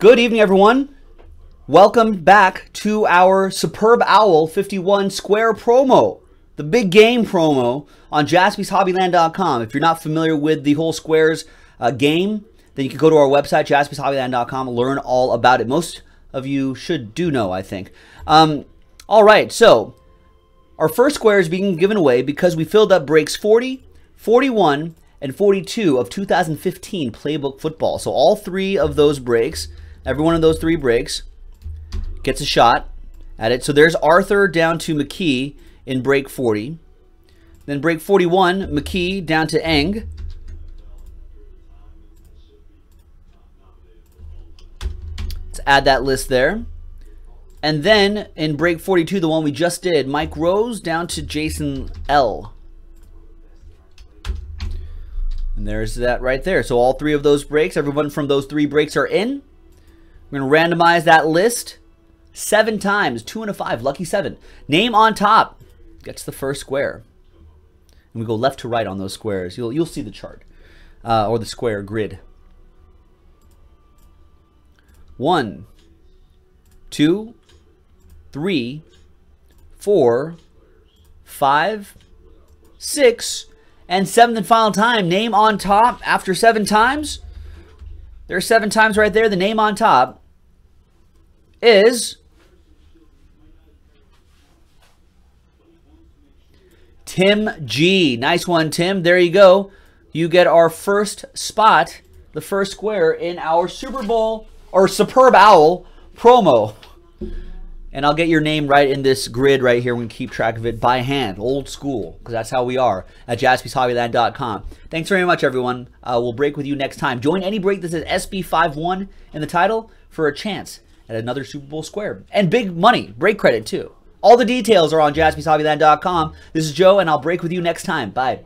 Good evening, everyone. Welcome back to our Superb Owl 51 Square promo, the big game promo on jaspyshobbyland.com. If you're not familiar with the whole Squares uh, game, then you can go to our website, jaspyshobbyland.com, and learn all about it. Most of you should do know, I think. Um, all right, so our first square is being given away because we filled up breaks 40, 41, and 42 of 2015 Playbook Football. So all three of those breaks, every one of those three breaks, gets a shot at it. So there's Arthur down to McKee in break 40. Then break 41, McKee down to Eng. Let's add that list there. And then in break 42, the one we just did, Mike Rose down to Jason L. And there's that right there. So all three of those breaks, everyone from those three breaks are in. We're going to randomize that list seven times. Two and a five. Lucky seven. Name on top gets the first square. And we go left to right on those squares. You'll, you'll see the chart. Uh, or the square grid. One, two, three, four, five, six, and seventh and final time. Name on top after seven times. There's seven times right there. The name on top is Tim G. Nice one, Tim. There you go. You get our first spot, the first square in our Super Bowl or Superb Owl promo. And I'll get your name right in this grid right here. We can keep track of it by hand, old school, because that's how we are at jaspyshobbyland.com. Thanks very much, everyone. Uh, we'll break with you next time. Join any break that says SB51 in the title for a chance at another Super Bowl square. And big money, break credit too. All the details are on jaspyshobbyland.com. This is Joe, and I'll break with you next time. Bye.